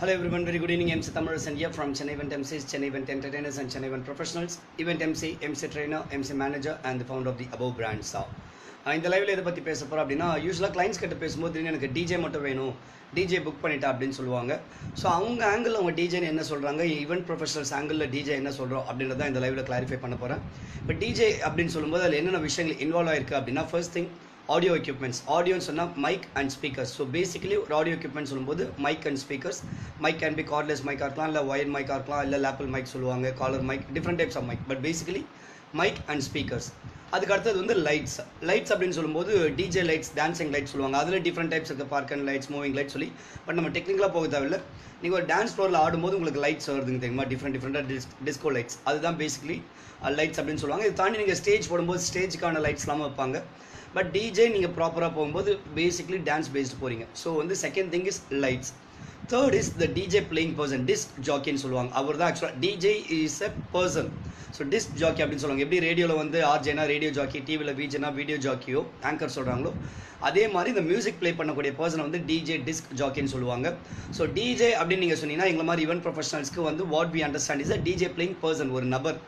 Hello everyone, very good evening. MC Thamarasan here from Chennai Event MCs, Chennai Event Entertainers and Chennai Event Professionals, Event MC, MC Trainer, MC Manager and the founder of the above brands. இந்த லைவ்ல எதை பற்றி பேச போகிறோம் அப்படின்னா யூஸ்வலாக clients கிட்ட பேசும்போது எனக்கு டிஜே மட்டும் வேணும் டிஜே புக் பண்ணிட்டா அப்படின்னு சொல்லுவாங்க ஸோ அவங்க ஆங்கிள் அவங்க டிஜேன்னு என்ன சொல்கிறாங்க ஈவெண்ட் ப்ரொஃபஷனல்ஸ் ஆங்கிளில் டிஜே என்ன சொல்கிறோம் அப்படின்றத இந்த லைவ்ல கிளாரிஃபை பண்ண போகிறேன் இப்போ டிஜே அப்படின்னு சொல்லும்போது அதில் என்னென்ன விஷயங்கள் இன்வால்வ் ஆயிருக்கு அப்படின்னா ஃபர்ஸ்ட் திங் ஆடியோ எக்யூப்மெண்ட்ஸ் ஆடியோன்னு சொன்னால் mic and speakers so basically ஒரு ஆடியோ எக்யூப்மெண்ட் சொல்லும்போது mic and speakers mic can be cordless மைக்காக இருக்கலாம் இல்லை ஒயர் மைக்காக இருக்கலாம் இல்லை லேப்பிள் மைக் சொல்லுவாங்க collar mic different types of mic but basically mic and speakers அதுக்கு அடுத்தது வந்து லைட்ஸ் லைட்ஸ் அப்படின்னு சொல்லும்போது டிஜே லைட்ஸ் டான்சிங் லைட்ஸ் சொல்லுவாங்க. அதில் டிஃப்ரெண்ட் டைப்ஸ் இருக்குது park and lights moving light சொல்லி. பட் நம்ம டெக்னிக்கலாக போக தேவையில்ல. நீங்கள் ஒரு டான்ஸ் ஃப்ளோரில் ஆடும்போது உங்களுக்கு லைட்ஸ் வருதுங்க தெரியுமா? டிஃப்ரெண்ட் டிஃப்ரெண்ட்டாக டிஸ் டிஸ்கோ லைட்ஸ் அதுதான் பேசிக்கலி லைட்ஸ் uh, அப்படின்னு சொல்லுவாங்க. இது தாண்டி நீங்கள் ஸ்டேஜ் போடும்போது ஸ்டேஜுக்கான லைட்ஸ்லாம் வைப்பாங்க. பட் டிஜே நீங்கள் ப்ராப்பராக போகும்போது பேசிக்கலி டான்ஸ் பேஸ்டு போகிறீங்க ஸோ வந்து second thing is lights third is the DJ playing person disc ஜாக்கின்னு சொல்லுவாங்க. அவர் தான் ஆக்சுவலாக DJ is a person so disc jockey அப்படின்னு சொல்லுவாங்க. எப்படி ரேடியோவில் வந்து ஆர்ஜேனா ரேடியோ ஜாக்கி டிவியில் விஜேனா வீடியோ ஜாக்கியோ ஆங்கர் சொல்கிறாங்களோ அதே மாதிரி இந்த மியூசிக் ப்ளே பண்ணக்கூடிய பர்சனை வந்து டிஜே டிஸ்க் ஜாக்கின்னு சொல்லுவாங்க. ஸோ டிஜே அப்படின்னு நீங்கள் சொன்னீங்கன்னா எங்களை மாதிரி ஈவென்ட் ப்ரொஃபஷனல்ஸ்க்கு வந்து what we understand is a DJ playing person ஒரு நபர்.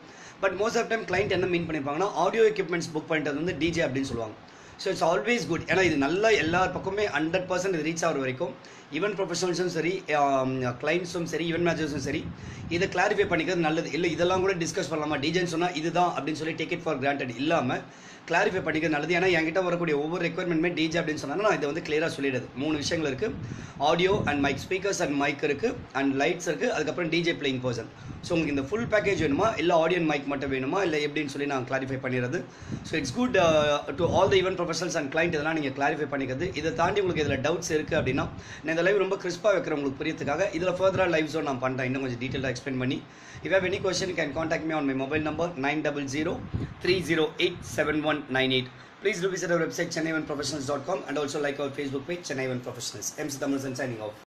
But most of time client என்ன மீன் பண்ணிப்பாங்கன்னா ஆடியோ எக்யூப்மெண்ட்ஸ் புக் பண்ணிட்டது வந்து டிஜே அப்படின்னு சொல்லுவாங்க. ஸோ இட்ஸ் ஆல்வேஸ் குட் ஏன்னா இது நல்லா எல்லா பக்கமே ஹண்ட்ரட் பர்சன்ட் இது ரீச் ஆகிற வரைக்கும். ஈவன் ப்ரொஃபஷனல்ஸும் சரி um, கிளைண்ட்ஸும் சரி ஈவென்ட் மேனேஜர்ஸும் சரி இதை கிளாரிஃபை பண்ணிக்கிறது நல்லது. இல்லை இதெல்லாம் கூட டிஸ்கஸ் பண்ணலாமா? டிஜேன்னு சொன்னால் இதுதான் அப்படின்னு சொல்லி டேக் இட் ஃபார் கிராண்டட் இல்லாமல் கிளாரிஃபை பண்ணிக்கிறது நல்லது. ஏன்னா என்கிட்ட வரக்கூடிய ஒவ்வொரு ரெக்குவயர்மெண்ட்மே டிஜே அப்படின்னு சொன்னால் நான் இதை வந்து கிளியராக சொல்லிடுது மூணு விஷயங்கள் இருக்குது audio and mic speakers and mic இருக்குது அண்ட் லைட்ஸ் இருக்குது அதுக்கப்புறம் டிஜே பிளேயிங் பர்சன் ஸோ உங்களுக்கு இந்த ஃபுல் பேக்கேஜ் வேணுமா? இல்லை ஆடியன் மைக் மட்டும் வேணுமா? இல்லை எப்படின்னு சொல்லி நான் கிளாரிஃபை பண்ணிடுறது. So it's good to all the event professionals and client இதெல்லாம் நீங்கள் கிளாரிஃபை பண்ணிக்கிறது. இதை தாண்டி உங்களுக்கு இதில் டவுட்ஸ் இருக்குது அப்படின்னா நான் இந்த லைவ் ரொம்ப கிறிஸ்பாக வைக்கிறேன் உங்களுக்கு புரியத்துக்காக இதில் ஃபர்தராக லைவ்ஸோ நான் பண்ணுறேன் இன்னும் கொஞ்சம் டீட்டெயிலாக எக்ஸ்பிளைன் பண்ணி. If have any question can contact me on my mobile number nine double zero three zero eight seven one nine eight Please do visit our website chennaivanprofessionals.com and also like our Facebook page on Event Professionals. MC Thamarasan signing off.